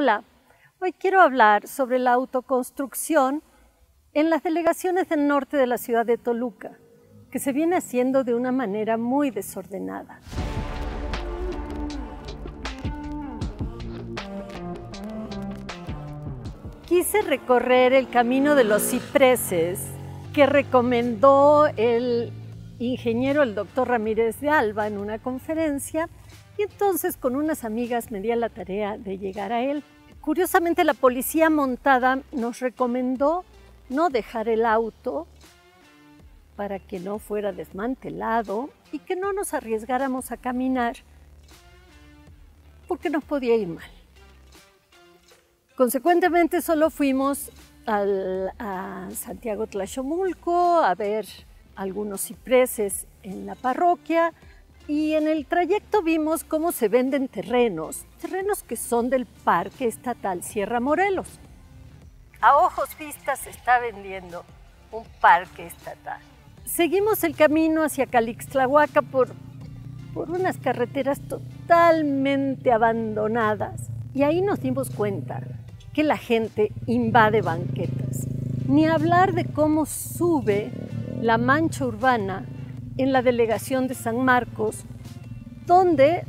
Hola, hoy quiero hablar sobre la autoconstrucción en las delegaciones del norte de la ciudad de Toluca, que se viene haciendo de una manera muy desordenada. Quise recorrer el camino de los cipreses que recomendó el ingeniero, el doctor Ramírez de Alba, en una conferencia y entonces con unas amigas me di a la tarea de llegar a él. Curiosamente la policía montada nos recomendó no dejar el auto para que no fuera desmantelado y que no nos arriesgáramos a caminar porque nos podía ir mal. Consecuentemente solo fuimos a Santiago Tlachomulco a ver algunos cipreses en la parroquia y en el trayecto vimos cómo se venden terrenos, terrenos que son del Parque Estatal Sierra Morelos. A ojos vistas se está vendiendo un parque estatal. Seguimos el camino hacia Calixtlahuaca por, por unas carreteras totalmente abandonadas y ahí nos dimos cuenta que la gente invade banquetas. Ni hablar de cómo sube la mancha urbana en la delegación de San Marcos, donde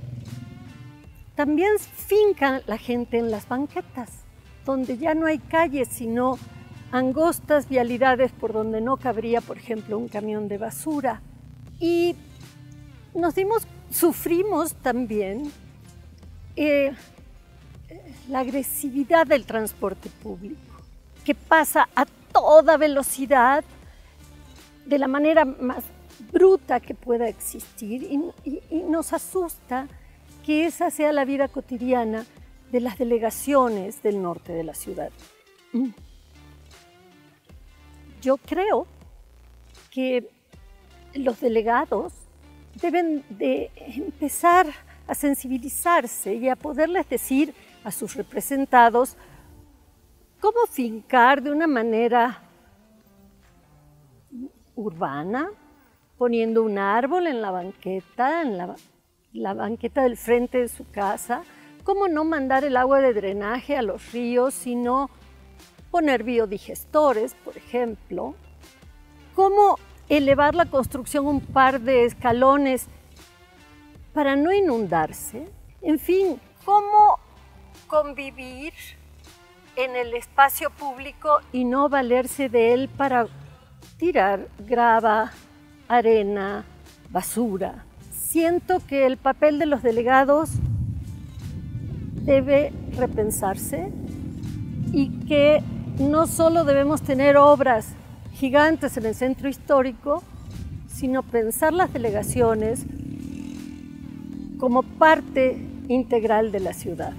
también finca la gente en las banquetas, donde ya no hay calles, sino angostas vialidades por donde no cabría, por ejemplo, un camión de basura. Y nos dimos, sufrimos también eh, la agresividad del transporte público, que pasa a toda velocidad, de la manera más bruta que pueda existir y, nos asusta que esa sea la vida cotidiana de las delegaciones del norte de la ciudad. Mm. Yo creo que los delegados deben de empezar a sensibilizarse y a poderles decir a sus representados cómo fincar de una manera urbana, poniendo un árbol en la banqueta, en la, banqueta del frente de su casa, cómo no mandar el agua de drenaje a los ríos, sino poner biodigestores, por ejemplo, cómo elevar la construcción un par de escalones para no inundarse, en fin, cómo convivir en el espacio público y no valerse de él para tirar grava, arena, basura. Siento que el papel de los delegados debe repensarse y que no solo debemos tener obras gigantes en el centro histórico, sino pensar las delegaciones como parte integral de la ciudad.